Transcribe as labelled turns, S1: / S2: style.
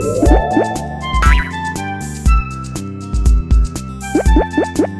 S1: What?